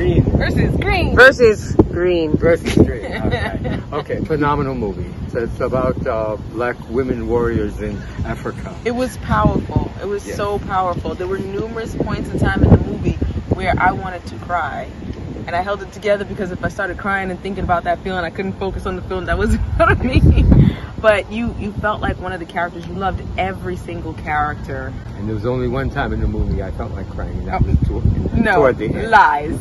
versus green. Versus green. Versus green. All right. Okay, phenomenal movie. So it's about uh, black women warriors in Africa. It was powerful. It was Yes. so powerful. There were numerous points in time in the movie where I wanted to cry. And I held it together because if I started crying and thinking about that feeling, I couldn't focus on the film that was in front of me. But you, you felt like one of the characters. You loved every single character. And there was only one time in the movie I felt like crying, and that was toward, No, toward the end. lies.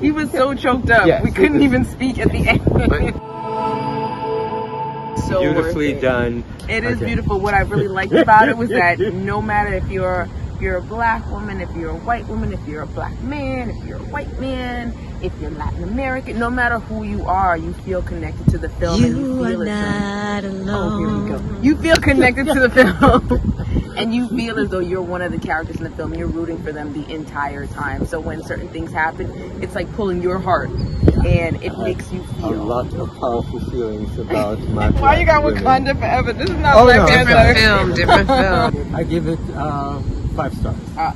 He was so choked up. Yes, we couldn't even speak at the end. But so beautifully it. done. It is Okay. beautiful. What I really liked about it was that no matter if you're you're a black woman, if you're a white woman, if you're a black man, if you're a white man, if you're Latin American, no matter who you are, you feel connected to the film and you feel it. from- Oh, here we go. You feel connected to the film, and you feel as though you're one of the characters in the film. You're rooting for them the entire time. So when certain things happen, it's like pulling your heart, and it makes you feel A lot of powerful feelings about my Why you got black women. Wakanda forever? This is not Oh, Black no. Panther. Different film, different film. I give it uh, five stars. Uh,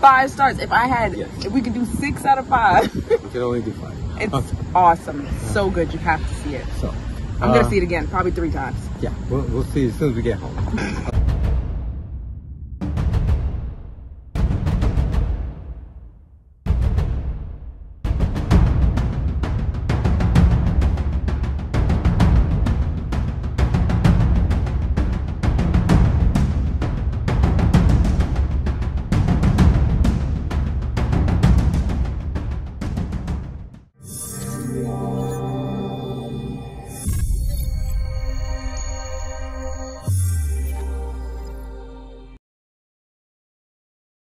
five stars. If I had, Yes. if we could do six out of five, We can only do five. it's Okay, awesome. So good. You have to see it. so I'm uh, gonna see it again, probably three times. Yeah, we'll, we'll see as soon as we get home.